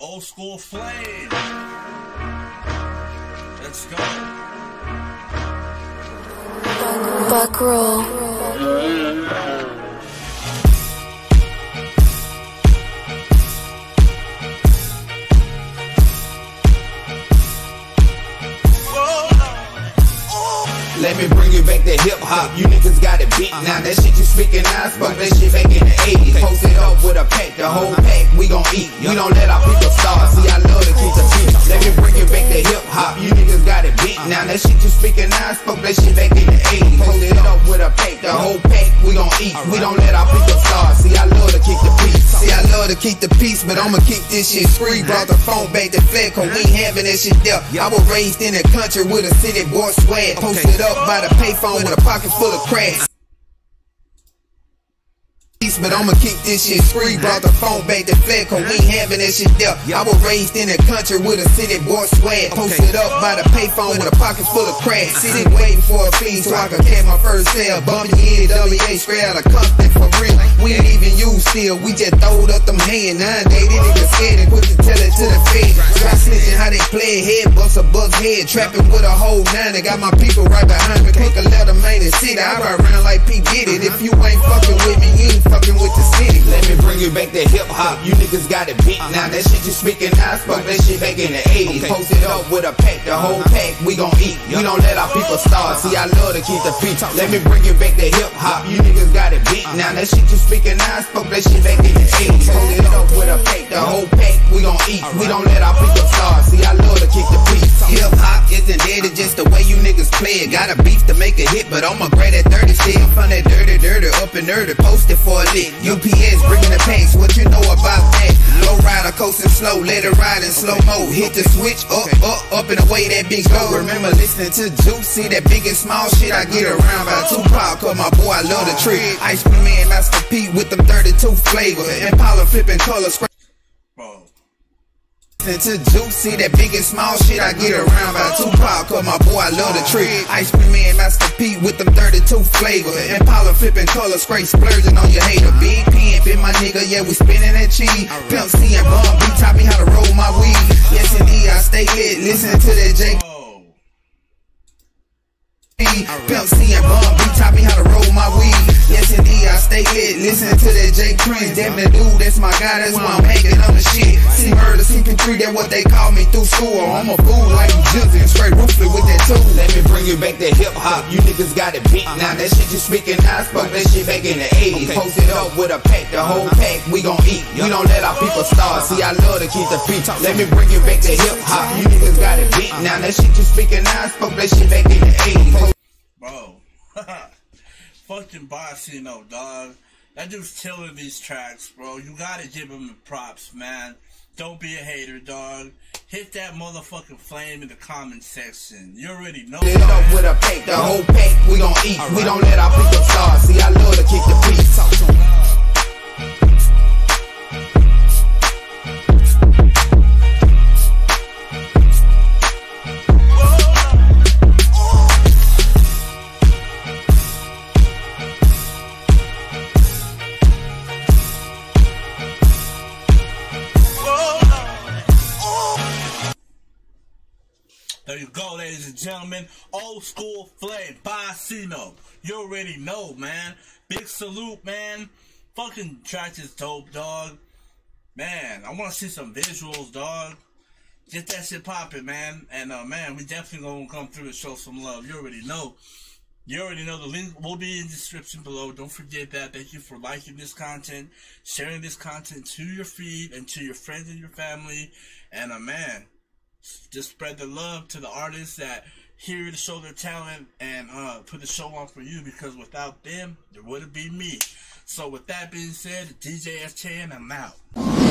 Old school flame. Let's go. Buck roll. Let me bring you back to hip hop. You niggas got it beat now. That shit you speaking now, spoke that shit back in the 80s. Posted up with a pack, the whole don't let our people starve. See, I love to keep the peace. Let me bring you back to hip hop. You niggas got it beat now. That shit you speaking now, spoke that shit back in the 80s. Posted up with a pack, the whole pack we gon' eat. We don't let our people starve. See, I love to keep the peace. See, I love to keep the peace, but I'ma keep this shit free. Brought the phone back to Fed, cause we ain't having that shit there. I was raised in the country with a city boy swag. Posted up by the payphone with a pocket full of cracks. But I'ma keep this shit free. Brought the phone back to Fed, cause we ain't having that shit there. I was raised in the country with a city boy swag. Posted up by the payphone with a pocket full of cracks. Uh-huh. Sitting waiting for a fee so I can catch my first sale. Bumping N.W.A straight out of Compton for real. We ain't even used still, we just throwed up them hands. Nowadays, these niggas scared and quick to tell it to the fed. Try snitching how they play head bust a buck's head. Trapping with a whole nine, they got my people right behind me. Quick a letter, man, and city. I ride around like P. Diddy. If you ain't fucking with me, you ain't fucking with the city. Let me bring you back to hip hop. You niggas got it beat now. That shit you speaking now, spoke that shit back in the 80s. Posted up with a pack, the whole uh-huh. pack we gon' eat. We don't let our people starve. See, I love to keep the peace. Let me bring you back to hip hop. You niggas got it beat uh-huh. now. That shit you speaking now, spoke that shit back in the 80s. Posted up with a pack, the whole pack we gon' eat. We don't let our people starve. See, I way you niggas play it. Got a beef to make a hit, but I'ma grab that dirty still. From that dirty, dirty, up and dirty, posted for a lick. UPS bringing the packs, what you know about that? Low rider, coasting slow, let it ride in slow mo. Hit the switch, up, up, up and away that bitch go. Remember listening to Juicy, that big and small shit I get around by Tupac, cause my boy I love the trick. Ice cream man, Master P with them 32 flavor. Impala flipping color. Into juicy, that big and small shit I get around by oh. Tupac, cause my boy I love the trick. Ice cream man, Master P with them 32 flavor. Impala flipping color, straight splurging on your hater. Big pimp in my nigga, yeah, we spinning that cheese. Pimp C and Bun B taught me how to roll my weed. Yes indeed, I stay lit, listen to that J. Oh. Pimp C and Bun B taught me how to roll my weed. Yes indeed, stay lit, listen to that J. Prince. Damn that dude, that's my guy, that's why I'm hanging on the shit. C-Murder, CP3, that what they call me through school. I'm a fool like Jizzy and straight ruthless with that tool. Let me bring you back to hip hop. You niggas got it beat now. That shit you speaking now, spoke that shit back in the 80s. Posted up with a pack, the whole pack we gon' eat. We don't let our people starve. See, I love to keep the peace. Let me bring you back to hip hop. You niggas got it beat uh-huh. now. That shit you speaking now, spoke that shit back in the 80s. Fucking Bo$ Cnote, dog. That dude's killing these tracks, bro. You gotta give him the props, man. Don't be a hater, dog. Hit that motherfucking flame in the comment section. You already know. It up with a pack, the whole pack we gon' eat. We don't let our people starve. See, I love to keep the peace. There you go, ladies and gentlemen. Old school flame, Bo$ Cnote. You already know, man. Big salute, man. Fucking track is dope, dog. Man, I want to see some visuals, dog. Get that shit popping, man. And uh, man, we definitely gonna come through and show some love. You already know. You already know the link will be in the description below. Don't forget that. Thank you for liking this content, sharing this content to your feed and to your friends and your family. And uh, man, just spread the love to the artists that here to show their talent and uh, put the show on for you because without them, there wouldn't be me. So with that being said, DJ SK and I'm out.